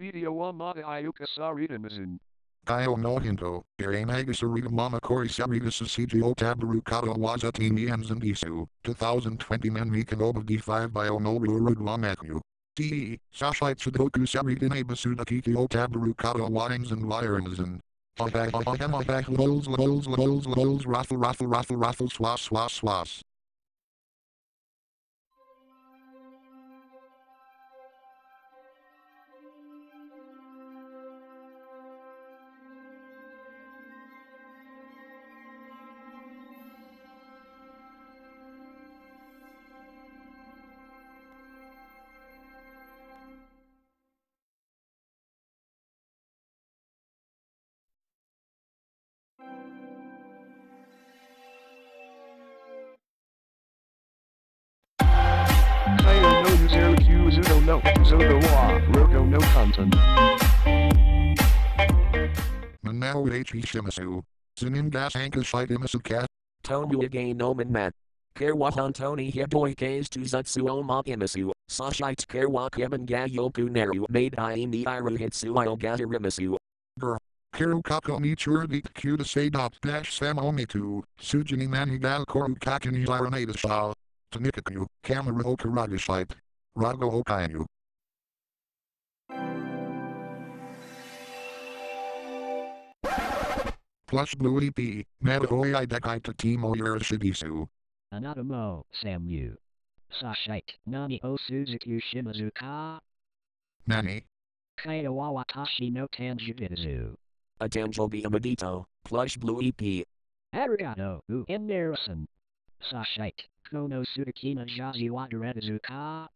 Media wa mata ayuka saridamazin. Kyle nohinto, iranaga sarita mama kori sarita sasijo tabaru waza wazati nianzan isu, 2020 men mikanoba d5 by onoru urudwamakyu. DE, sashite sudoku sarita nabasudaki o tabaru kato wadings and wirenazin. Hahahahahamahahlahols lahols lahols rathal rathal rathal rathal swas swas swas. No, Zoda wa, Rogo no content. Manao H.E. Shimasu. Zanin das Ankashite Imasu Kat. Tomu again Noman Man. Kerwa Hantoni Heboi Kays to Zutsu Oma oh, Imasu. Sashite Kerwa Keban Gayoku Neru Made Iini Iru Hitsu Iogatar oh, Imasu. Grr. Kiru kako nichur the kudase dot dash sam oh, omitu, sujini manigal koru kakan hilaranatasal, tanikaku, kamara okaragashite. Rago okainu. Plus blue EP, Madahoy Idekai to Timo Yerashidisu. Anatomo, Samu. Sashite, Nani o Suzuki Shimazuka. Nani, Kaiwa Watashi no Tanjibitsu. Atanjobi Amadito, Plush Blue EP. Arigato, u Emerson. Sashite, Kono Sudakina Jazi Wadaredazuka.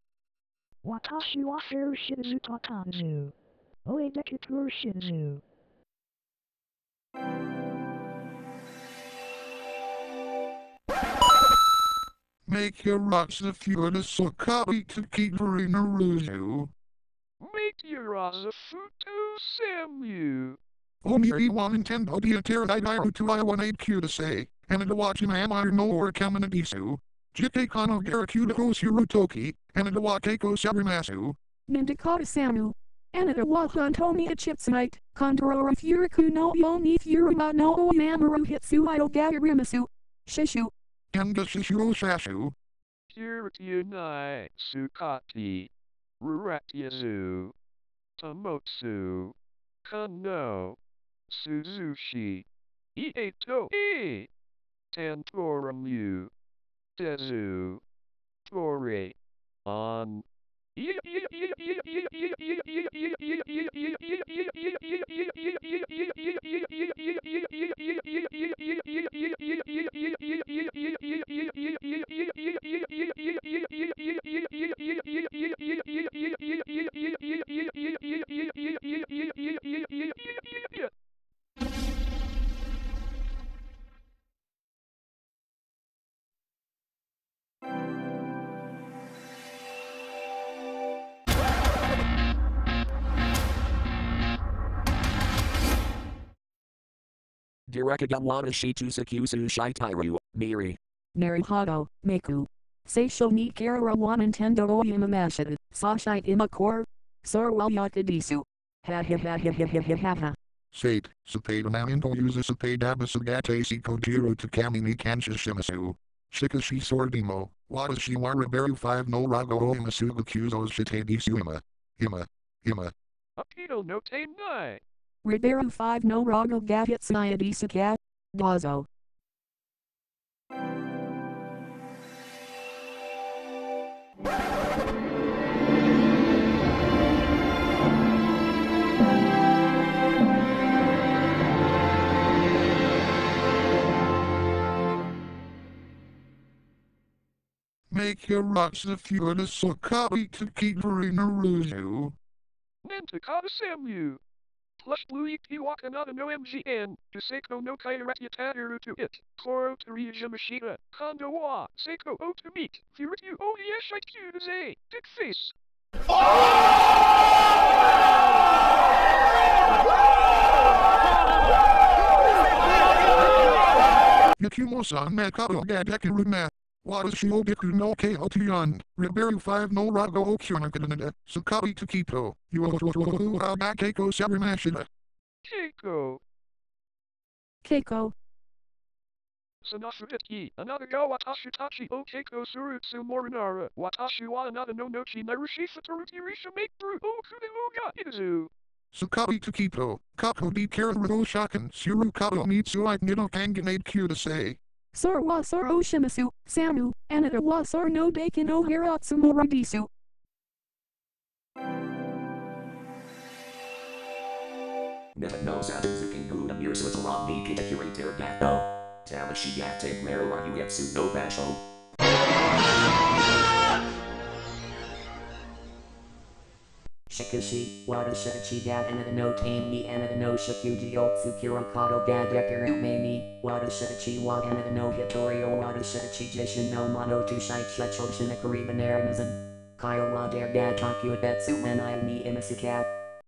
Watashi wa Feru Shizu Tatanzu. Oedekitur Shizu. make your rocks the fjord of Sokabi to keep her in a ruzu. Make your Raza Futu Samu. Omiri one Nintendo dia Teradiru to I one eight Q to say, and to watch him am I no or Kamanadisu. Jite kano garakudako surutoki, anadawakeko sabrimasu. Nindakata samu. Anadawakantomi achipsmite, kondorora furiku no yoni furuma no oyamaru hitsu shishu gagarimasu. Shishu. Anga shishuro sashu. Furikunai sukati. Ruratyazu. Tomotsu. Kano. Suzushi. Ieto e. Tantorum. Dezu. Tori. On. Direkagamwana Shitusa Kyusu Shitiru, Miri. narihado Meku. Seisho ni Karara wa Nintendo Oyamamashita, Sashite Imakor. Sarwal Yakadisu. Ha ha ha ha ha ha ha ha ha. Sate, Sapeda Maminto uses Sapedaba Sagatasi Kojiro Takamini Kansha Shimasu. Shikashi Sordimo, Watashi Waraberu 5 no Rago oh, Oyamasuga shite Shitadisu Ima. Ima. Ima. Potato Note 9. Ribeiro 5 No Rogo Gahitsiya Disakat, Dazo. Make your rocks if you are so copy to keep her Marina Ruzu. Then to Kadasamu plus Louis Tiwaka another no MGN, to Seiko no Kairati Tadaru to it, Toro Terija Mashita, Kondo wa, Seiko o to meet, Firitu o Yeshikyuze, Dick Face. Nakumo-san mekado ga dekiru ma. Warashiobiku no Keotian, Riberu 5 no Rago Okyonakanada, Sukabi Takito, Yuohu Abakeko Sabrimashida. Keiko. Keiko. Sanasuitki, Anadaga Watashitachi o Keiko Surutsu Morinara, Watashi wa another no Nochi Narushi Satoruki Risha make through Okunuga Izu. Sukabi kaku Kako di Kararugo Shakan, Suru Kado Mitsuite Nido Kanganade say Sorwa sor Oshimasu, Samu, Anata wa sor no dekin o Hiratsu Moridisu. Net no Satsukin Buddha Mirsuits Alon Niki Curator Gato. Tamashi Yate Maru yetsu no Basho. Shikashi, Wadashachi ga and no tame and no shakuji yotsu kirokado ga dekara mani, Wadashachi wa and no hitorio Wadashachi jishin no mono to shai shecho shinakariba naramazan. Kaiwa der ga taku betsu and I ni imasuka.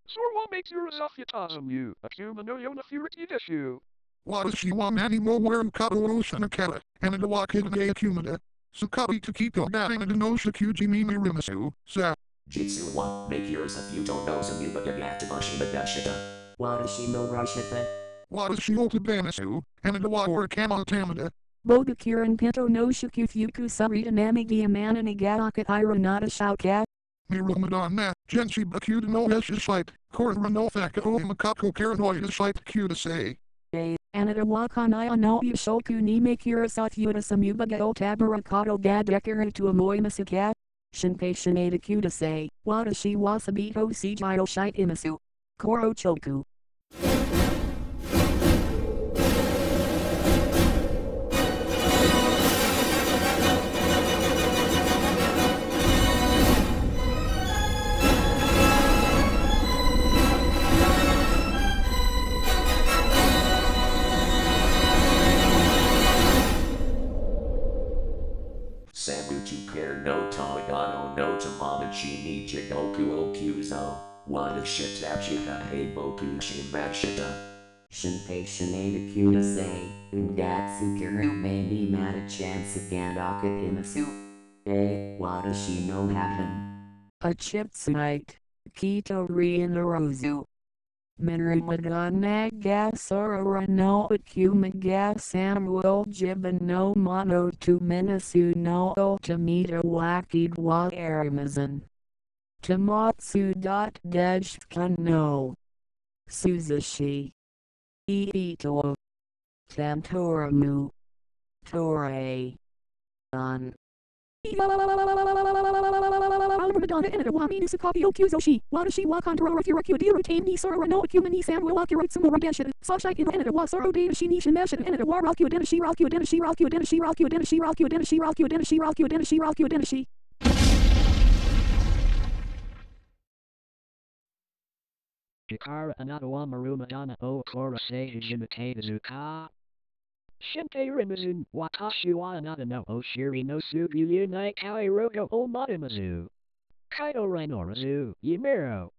So what makes you resuffutatum you, a human no yona furity issue? Wadashi wa mani mo worm kado shanakala, and the wa kid ga kumada. Sukabi to keep your dad and no shakuji mimi rimasu, sa. Jitsu wa make yours if you don't know Zumiba Yagata Bashima Dashita. Wadashimo Rashita. Wadashio Tabanasu, Hanada Wador Kamatamada. Bodakiran Pinto no Shukufuku Sarita Namigia Manani Gadakat Ironata Shaukat. Niramadan Genshi Bakuda no Heshishite, Korra no Fakao Makako Karanoi Heshite Kudasei. Anada wakanaya no yushoku ni makura sat yuda samubaga o tabarakato gadekara to amoy masakat. Shinpei Shinada Kudase, Watashi Wasabito Sijio Shite Imasu. Koro Choku. Shitachita Able Shibashita. Shinpei Kudasei, Undatsukuru Baby Matachansaka Daka Imasu. A. chance of Gandaka Himasu. Hey, what does she know Happen. A Chipsunite, Kito Rianorozu. Minarimadanagasarara no Akumagasamuel Jiba no Mono to Minasu no Ultimita Wakidwa Aramazan. Tamatsu dot Dejka no. Suzashi. Ito. Santoramu. Tore. On. Madonna and Wami Nusakapi Okuzoshi, Wadashi Wakantara Kiraku Diru Tame Ni Sora no Akumani Samuel Akiratsuma Ragasha, Sashite in Enida Wasaro Data Shini Shimasha and Waraku Denashi Raku Denashi Raku Denashi Raku Denashi Raku Denashi Raku Denashi Raku Denashi Raku Denashi. Shikara Anadawa Maru Madonna O Kora Seiji Jimate Zuka. Shinte Rimazun, Watashi wa Anada no Oshiri no Sugi Nai Kawi Rogo O Madamazu. Kaido Rhinorazu, Yimiro.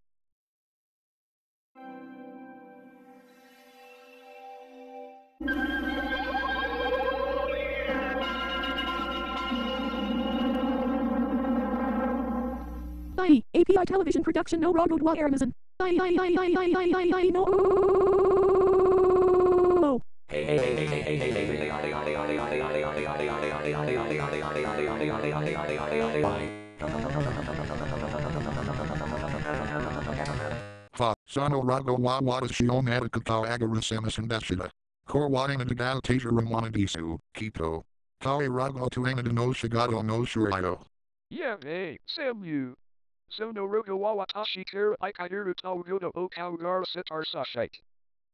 API television production no Rogo wa Aramazan. I, I, I, I know. Hey, hey, hey, hey, hey, hey, hey, Fa, sano rago wa wada shion adakata agaris emerson dashida. Kor wading adagal tasia ramana disu, kito. Kawe rago tuanga no shigado no shurayo. Yeah, hey, Samu. Sonoruga wawatashi kira ikairu tawogono o kaugara setar sashite.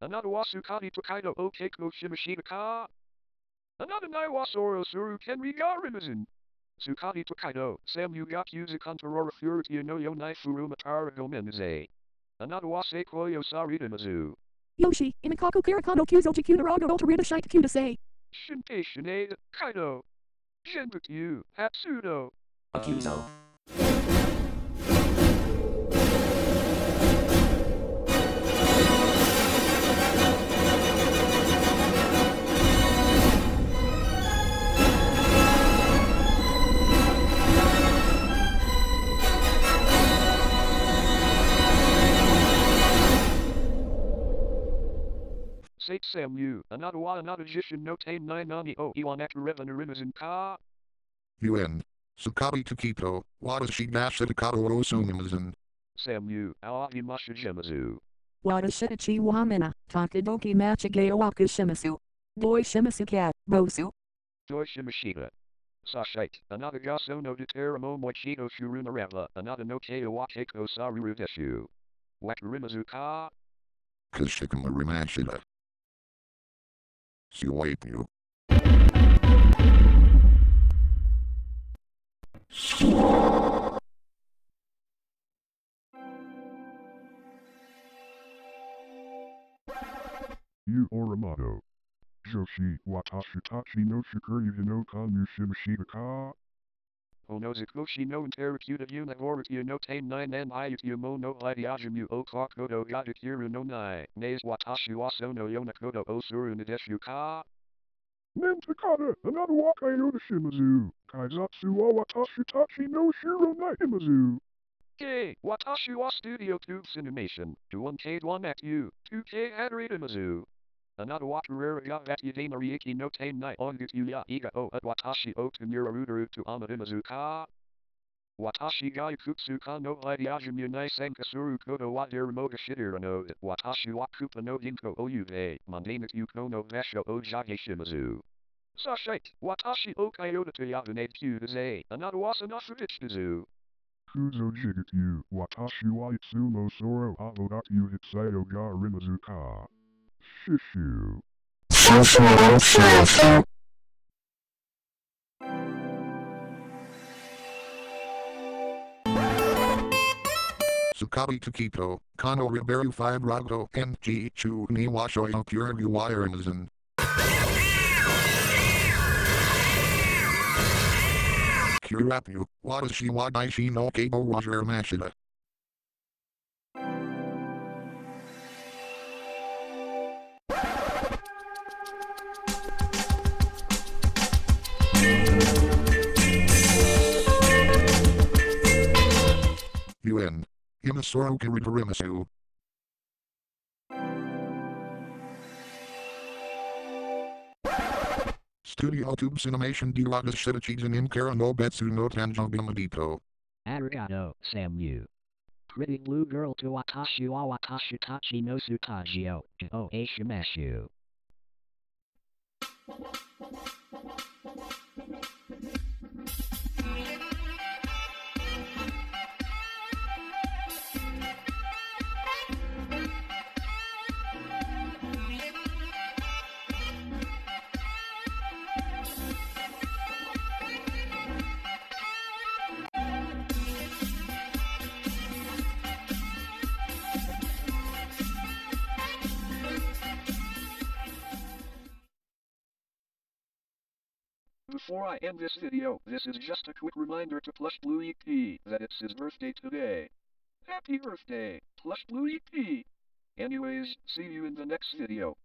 Another wasukani tokaido o keiko shimashina ka. Another naiwasoro suru kenriga rimazin. Sukani tokaido samugaki uzakantarora furuti no yo naifurumatara gomenze. Another wase koyo saridamazu. Yoshi, imikako kirakano kuzo jikudarago otarita shite kudasei. Shinpei shinade, kaido. yu Hatsudo. Akuzo. Sate Samu, Anadawa Anadajishin no Tane Nine Nani O Iwan Akarevan Arimazin Ka. UN. Sukabi Takito, Wadashi Nashitakato Osumimazan. Samu, Awahi Mashijemazu. Wada Shitachi Wamina, Takadoki Machigaya Wakashimasu. Doi Shimasu Kat, Bosu. Doi Shimashita. Sashite, Anada Gaso no Deteramo Moichito Shurunareva, Anada no Teo Wakeko Saruru Deshu. Wakarimazu Ka. Kashikama Suwapu. Yu Oramato. Joshi Watashi Tachi no Shikuru no Kanu Shimashita Ka. Onozukoshi no Interacuta Univorikia no Tane 9 and Ayukia mo no Hidiajimu o Klakodo Yadakiru no Nai. Nays Watashi Waso no Yonakodo Osuru Nadeshu Ka. Nentakata, another Wakayo to Shimazu. Kaizatsu wa Watashi Tachi no Shiro Naimazu. K. Watashi wa Studio Tubes Animation. To 1K 1 at you. 2K Adarita Another Wakarera ya Vatyadana Rieki no Tane Nai Ongutu ya Iga o at Watashi o Tumura Rudaru to Amadimazu ka. Watashi ga Kutsu ka no Hidiajimu nai Sankasuru kodo wa Deramoga Shidira no Watashi wa Kupa no Inko o Yuve. Mandana Yuko no Vesho o Jage Shimazu. Sashite, Watashi o Kyoto to Yavane Kudaze, another Wasanasavich Dazu. Kuzo Jigatu, Watashi wa Itsumo Soro Avodaku Hitsayo ga Rimazuka. Shishu. Sukabi Takito, Kano Riberu 5 Rago, NG Chu Niwasho Pure Wire Amazon. Kurapu, Wadashi Wadaishi no Kabo Roger Mashida. UN. Imasoro Kiridarimasu. Studio Tubes Animation de la Shitachi in Inkara no Betsu no Tanjo Bimadito. Arigato, Samu. Pretty blue girl to Watashi wa Watashi Tachi no Sutajio, to O Ashimashu. Before I end this video, this is just a quick reminder to Plush Blue EP that it's his birthday today. Happy birthday, Plush Blue EP! Anyways, see you in the next video.